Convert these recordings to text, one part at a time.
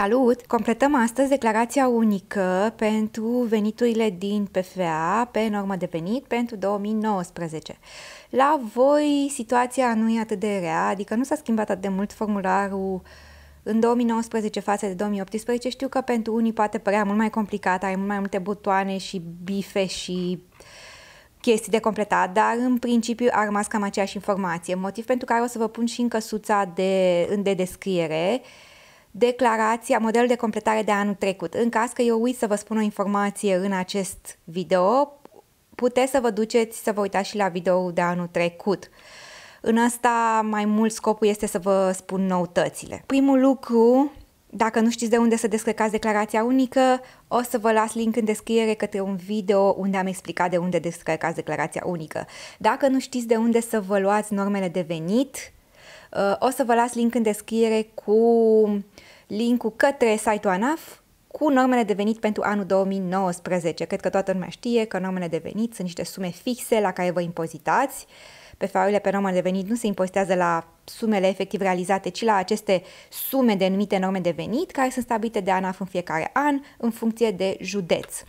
Salut! Completăm astăzi declarația unică pentru veniturile din PFA pe normă de venit pentru 2019. La voi situația nu e atât de rea, adică nu s-a schimbat atât de mult formularul în 2019 față de 2018. Știu că pentru unii poate părea mult mai complicat, ai mult mai multe butoane și bife și chestii de completat, dar în principiu a rămas cam aceeași informație, motiv pentru care o să vă pun și în căsuța de, de descriere declarația, modelul de completare de anul trecut. În caz că eu uit să vă spun o informație în acest video, puteți să vă duceți să vă uitați și la video de anul trecut. În asta mai mult scopul este să vă spun noutățile. Primul lucru, dacă nu știți de unde să descărcați declarația unică, o să vă las link în descriere către un video unde am explicat de unde descărcați declarația unică. Dacă nu știți de unde să vă luați normele de venit, uh, o să vă las link în descriere cu linkul către site-ul ANAF cu normele de venit pentru anul 2019. Cred că toată lumea știe că normele de venit sunt niște sume fixe la care vă impozitați. Pe faurile pe normele de venit nu se impozitează la sumele efectiv realizate, ci la aceste sume denumite norme de venit, care sunt stabilite de ANAF în fiecare an, în funcție de județ.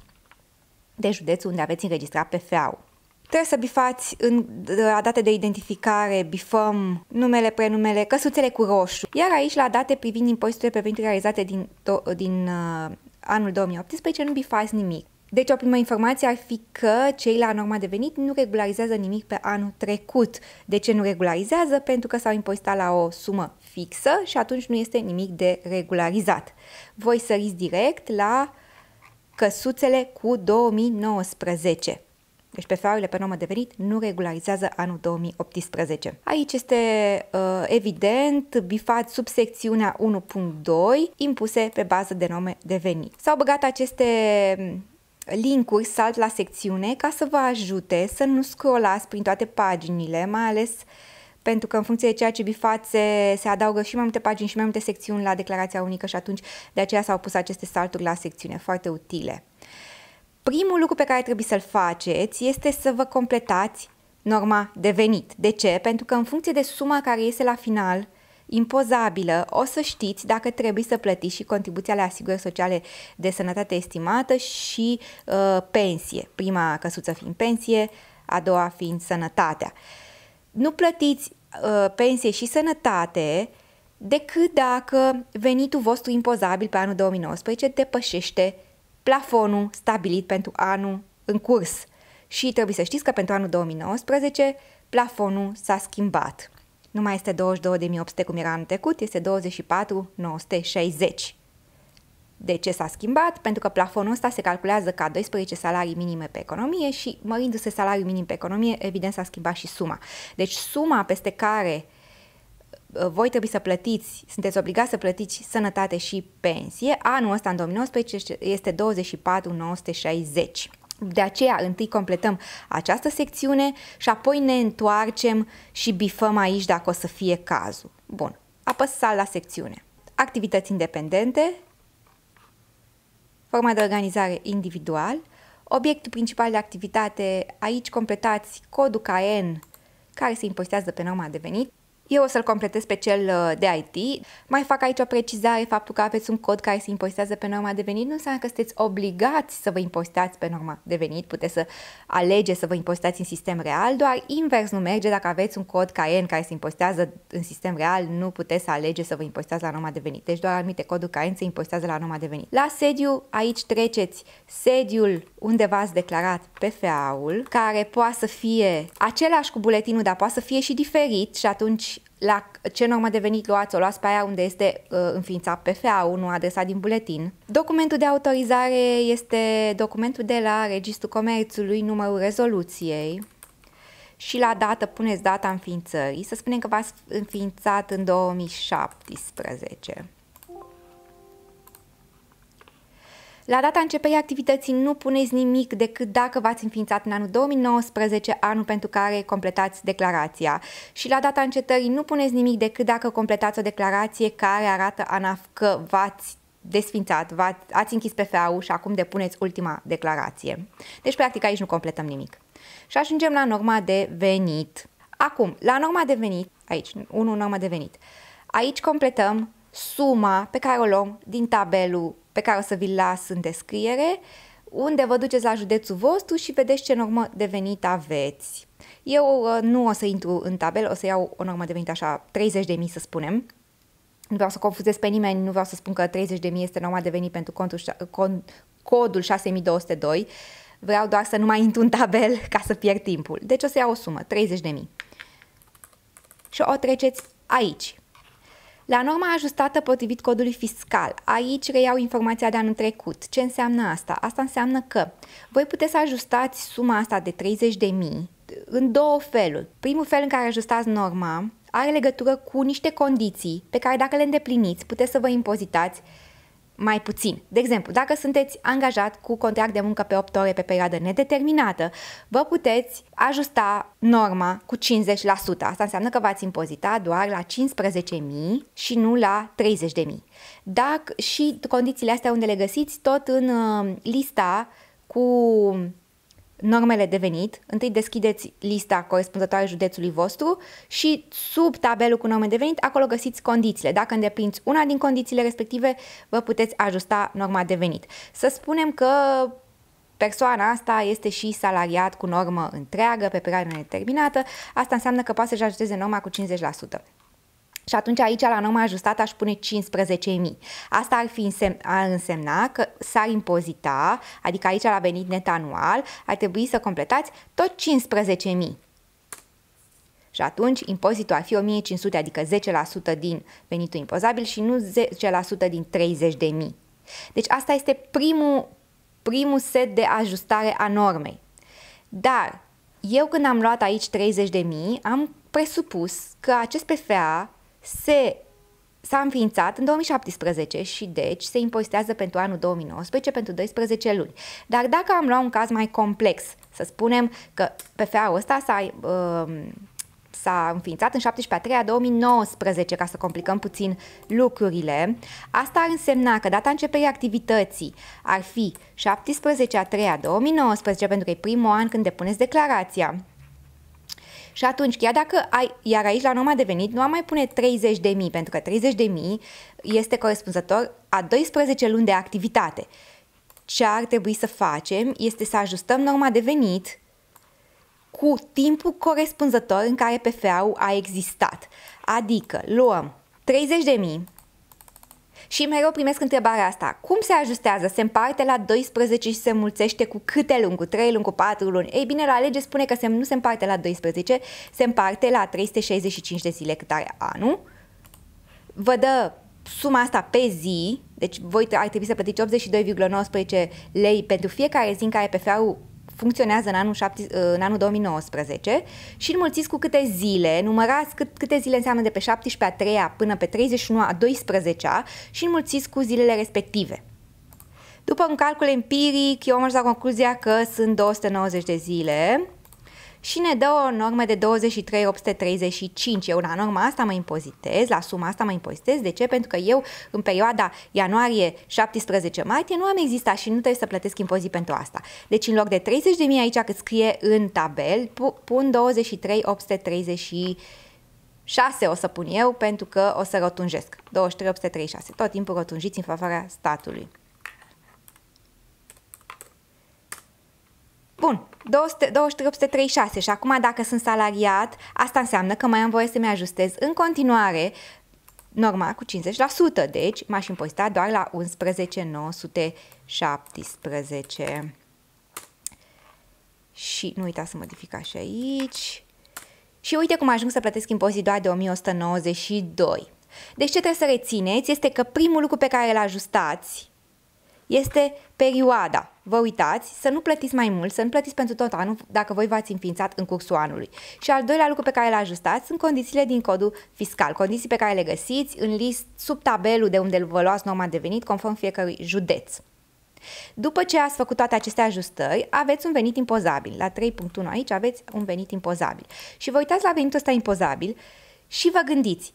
De județ unde aveți înregistrat PFA-ul. Trebuie să bifați în la date de identificare, bifăm numele, prenumele, căsuțele cu roșu. Iar aici, la date privind impozitele pe venituri realizate din, din uh, anul 2018, nu bifați nimic. Deci o primă informație ar fi că cei la norma de venit nu regularizează nimic pe anul trecut. De ce nu regularizează? Pentru că s-au impozitat la o sumă fixă și atunci nu este nimic de regularizat. Voi săriți direct la căsuțele cu 2019. Deci PFA-urile pe normă de venit nu regularizează anul 2018. Aici este uh, evident bifat sub secțiunea 1.2 impuse pe bază de norme de venit. S-au băgat aceste mm, linkuri salt la secțiune ca să vă ajute să nu scrollați prin toate paginile, mai ales pentru că în funcție de ceea ce bifați se, se adaugă și mai multe pagini și mai multe secțiuni la declarația unică și atunci de aceea s-au pus aceste salturi la secțiune, foarte utile. Primul lucru pe care trebuie să-l faceți este să vă completați norma de venit. De ce? Pentru că în funcție de suma care iese la final, impozabilă, o să știți dacă trebuie să plătiți și contribuția la asigurări sociale de sănătate estimată și uh, pensie. Prima căsuță fiind pensie, a doua fiind sănătatea. Nu plătiți uh, pensie și sănătate decât dacă venitul vostru impozabil pe anul 2019 depășește plafonul stabilit pentru anul în curs. Și trebuie să știți că pentru anul 2019 plafonul s-a schimbat. Nu mai este 22.800 cum era anul trecut, este 24.960. De ce s-a schimbat? Pentru că plafonul ăsta se calculează ca 12 salarii minime pe economie și mărindu-se salariul minim pe economie, evident s-a schimbat și suma. Deci suma peste care Uh, voi trebuie să plătiți, sunteți obligați să plătiți sănătate și pensie, anul ăsta în 2019 este 24,960. De aceea întâi completăm această secțiune și apoi ne întoarcem și bifăm aici dacă o să fie cazul. Bun, apăsați la secțiune. Activități independente, forma de organizare individual, obiectul principal de activitate, aici completați codul CAEN care se impozitează pe norma de venit, eu o să-l completez pe cel uh, de IT. Mai fac aici o precizare, faptul că aveți un cod care se impozitează pe norma de venit nu înseamnă că sunteți obligați să vă impozitați pe norma de venit, puteți să alegeți să vă impozitați în sistem real, doar invers nu merge, dacă aveți un cod CAEN care se impozitează în sistem real, nu puteți să alegeți să vă impozitați la norma de venit. Deci doar anumite coduri CAEN se impozitează la norma de venit. La sediu, aici treceți sediul unde v-ați declarat PFA-ul, care poate să fie același cu buletinul, dar poate să fie și diferit și atunci la ce normă de venit luați, o luați pe aia unde este uh, înființat PFA-ul, nu adresa din buletin. Documentul de autorizare este documentul de la Registrul Comerțului, numărul rezoluției și la dată puneți data înființării. Să spunem că v-ați înființat în 2017. La data începerii activității nu puneți nimic decât dacă v-ați înființat în anul 2019, anul pentru care completați declarația. Și la data încetării nu puneți nimic decât dacă completați o declarație care arată ANAF că v-ați desfințat, ați închis PFA-ul și acum depuneți ultima declarație. Deci, practic, aici nu completăm nimic. Și ajungem la norma de venit. Acum, la norma de venit, aici, 1 norma de venit, aici completăm suma pe care o luăm din tabelul pe care o să vi-l las în descriere, unde vă duceți la județul vostru și vedeți ce normă de venit aveți. Eu uh, nu o să intru în tabel, o să iau o normă de venit așa 30.000 să spunem. Nu vreau să confuzez pe nimeni, nu vreau să spun că 30.000 este norma de venit pentru contul, con, codul 6202. Vreau doar să nu mai intru în tabel ca să pierd timpul. Deci o să iau o sumă, 30.000. Și o treceți aici. La norma ajustată potrivit codului fiscal, aici reiau informația de anul trecut. Ce înseamnă asta? Asta înseamnă că voi puteți să ajustați suma asta de 30.000 în două feluri. Primul fel în care ajustați norma are legătură cu niște condiții pe care dacă le îndepliniți puteți să vă impozitați mai puțin. De exemplu, dacă sunteți angajat cu contract de muncă pe 8 ore pe perioadă nedeterminată, vă puteți ajusta norma cu 50%. Asta înseamnă că v-ați impozita doar la 15.000 și nu la 30.000. Dacă și condițiile astea unde le găsiți tot în uh, lista cu normele de venit, întâi deschideți lista corespunzătoare județului vostru și sub tabelul cu norme de venit, acolo găsiți condițiile. Dacă îndepliniți una din condițiile respective, vă puteți ajusta norma de venit. Să spunem că persoana asta este și salariat cu normă întreagă pe perioadă nedeterminată, asta înseamnă că poate să-și ajusteze norma cu 50%. Și atunci aici la norma ajustată aș pune 15.000. Asta ar, fi însemn, ar însemna că s-ar impozita, adică aici la venit net anual, ar trebui să completați tot 15.000. Și atunci impozitul ar fi 1500, adică 10% din venitul impozabil și nu 10% din 30.000. Deci asta este primul, primul set de ajustare a normei. Dar eu când am luat aici 30.000, am presupus că acest PFA se s-a înființat în 2017 și deci se impozitează pentru anul 2019 pentru 12 luni. Dar dacă am luat un caz mai complex, să spunem că PFA-ul ăsta s-a, uh, s-a înființat în 17 a 2019, ca să complicăm puțin lucrurile, asta ar însemna că data începerii activității ar fi 17 a 3 a 2019, pentru că e primul an când depuneți declarația, și atunci, chiar dacă ai, iar aici la norma de venit nu am mai pune 30 de mii, pentru că 30 de mii este corespunzător a 12 luni de activitate. Ce ar trebui să facem este să ajustăm norma de venit cu timpul corespunzător în care PFA-ul a existat. Adică luăm 30 de mii și mereu primesc întrebarea asta. Cum se ajustează? Se împarte la 12 și se mulțește cu câte luni? Cu 3 luni, cu 4 luni? Ei bine, la lege spune că se, nu se împarte la 12, se împarte la 365 de zile cât are anul. Vă dă suma asta pe zi, deci voi ar trebui să plătiți 82,19 lei pentru fiecare zi în care PFA-ul funcționează în anul, 7, în anul 2019 și înmulțiți cu câte zile, numărați cât, câte zile înseamnă de pe 17 a 3 până pe 31 a 12 și înmulțiți cu zilele respective. După un calcul empiric, eu am ajuns la concluzia că sunt 290 de zile, și ne dă o normă de 23,835. Eu la norma asta mă impozitez, la suma asta mă impozitez. De ce? Pentru că eu în perioada ianuarie-17 martie nu am existat și nu trebuie să plătesc impozit pentru asta. Deci în loc de 30.000 aici cât scrie în tabel, pun 23,836 o să pun eu pentru că o să rotunjesc. 23,836. Tot timpul rotunjiți în favoarea statului. Bun, 2336 și acum dacă sunt salariat, asta înseamnă că mai am voie să-mi ajustez în continuare norma cu 50%, deci m-aș impozita doar la 11.917. Și nu uita să modific și aici. Și uite cum ajung să plătesc impozit doar de 1192. Deci ce trebuie să rețineți este că primul lucru pe care îl ajustați este perioada. Vă uitați să nu plătiți mai mult, să nu plătiți pentru tot anul dacă voi v-ați înființat în cursul anului. Și al doilea lucru pe care îl ajustați sunt condițiile din codul fiscal, condiții pe care le găsiți în list sub tabelul de unde vă luați norma de venit conform fiecărui județ. După ce ați făcut toate aceste ajustări, aveți un venit impozabil. La 3.1 aici aveți un venit impozabil. Și vă uitați la venitul ăsta impozabil și vă gândiți,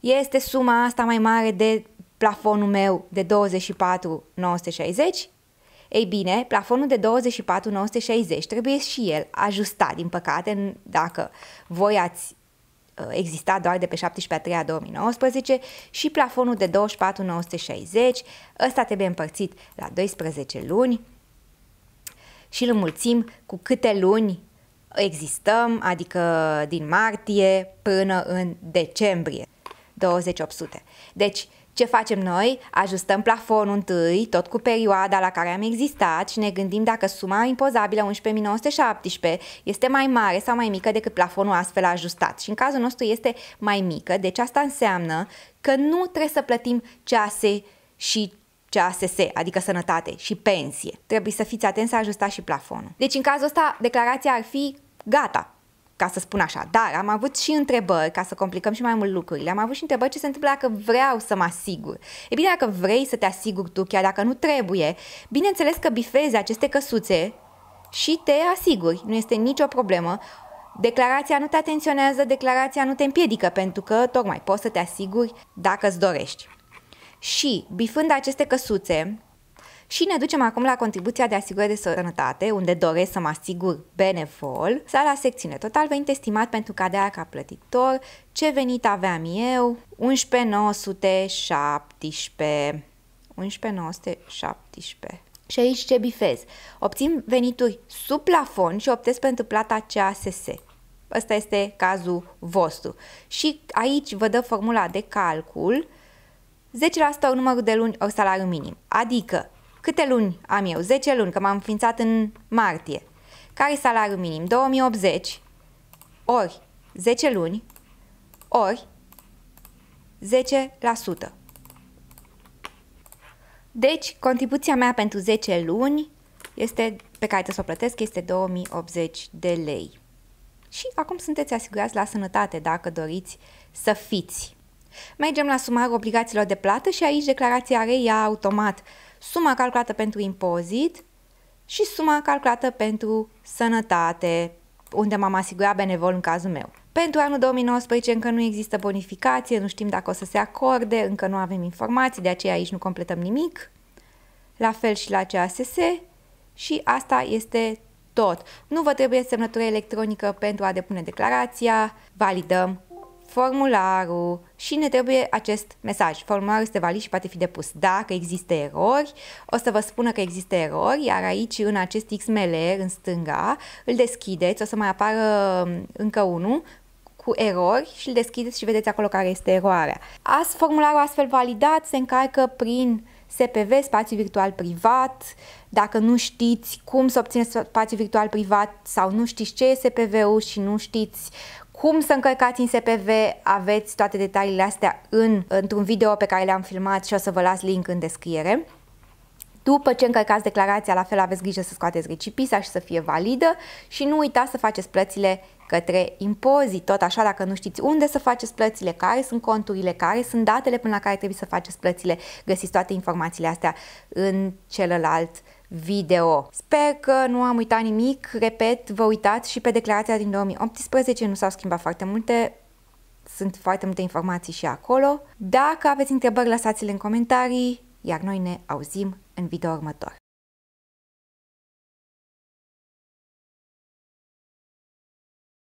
este suma asta mai mare de plafonul meu de 24,960? Ei bine, plafonul de 24,960 trebuie și el ajustat, din păcate, dacă voi ați uh, exista doar de pe 17 a 2019 și plafonul de 24,960, ăsta trebuie împărțit la 12 luni și îl înmulțim cu câte luni existăm, adică din martie până în decembrie 2800. Deci, ce facem noi? Ajustăm plafonul întâi, tot cu perioada la care am existat și ne gândim dacă suma impozabilă 11.917 este mai mare sau mai mică decât plafonul astfel ajustat. Și în cazul nostru este mai mică, deci asta înseamnă că nu trebuie să plătim cease și CASS, adică sănătate și pensie. Trebuie să fiți atenți să ajustați și plafonul. Deci în cazul ăsta declarația ar fi gata, ca să spun așa. Dar am avut și întrebări, ca să complicăm și mai mult lucrurile, am avut și întrebări ce se întâmplă dacă vreau să mă asigur. E bine, dacă vrei să te asiguri tu, chiar dacă nu trebuie, bineînțeles că bifezi aceste căsuțe și te asiguri. Nu este nicio problemă. Declarația nu te atenționează, declarația nu te împiedică, pentru că tocmai poți să te asiguri dacă îți dorești. Și, bifând aceste căsuțe, și ne ducem acum la contribuția de asigurare de sănătate, unde doresc să mă asigur benevol, sau la secțiune total venit estimat pentru cadea ca plătitor, ce venit aveam eu, 11.917. 11.917. Și aici ce bifez? Obțin venituri sub plafon și optez pentru plata CASS. Ăsta este cazul vostru. Și aici vă dă formula de calcul 10% numărul de luni ori salariu minim. Adică Câte luni am eu? 10 luni, că m-am înființat în martie. Care e salariul minim? 2080 ori 10 luni ori 10%. Deci, contribuția mea pentru 10 luni este, pe care trebuie să o plătesc este 2080 de lei. Și acum sunteți asigurați la sănătate dacă doriți să fiți. Mergem la sumarul obligațiilor de plată și aici declarația reia automat suma calculată pentru impozit și suma calculată pentru sănătate, unde m-am asigurat benevol în cazul meu. Pentru anul 2019 încă nu există bonificație, nu știm dacă o să se acorde, încă nu avem informații, de aceea aici nu completăm nimic. La fel și la CASS și asta este tot. Nu vă trebuie semnătură electronică pentru a depune declarația, validăm formularul și ne trebuie acest mesaj. Formularul este valid și poate fi depus. Dacă există erori, o să vă spună că există erori, iar aici în acest XML, în stânga, îl deschideți, o să mai apară um, încă unul cu erori și îl deschideți și vedeți acolo care este eroarea. As, formularul astfel validat se încarcă prin SPV, spațiu virtual privat. Dacă nu știți cum să obțineți spațiu virtual privat sau nu știți ce e SPV-ul și nu știți cum să încărcați în SPV, aveți toate detaliile astea în, într-un video pe care le-am filmat și o să vă las link în descriere. După ce încărcați declarația, la fel aveți grijă să scoateți recipisa și să fie validă și nu uitați să faceți plățile către impozit. Tot așa, dacă nu știți unde să faceți plățile, care sunt conturile, care sunt datele până la care trebuie să faceți plățile, găsiți toate informațiile astea în celălalt video. Sper că nu am uitat nimic, repet, vă uitați și pe declarația din 2018, nu s-au schimbat foarte multe, sunt foarte multe informații și acolo. Dacă aveți întrebări, lăsați-le în comentarii, iar noi ne auzim în video următor.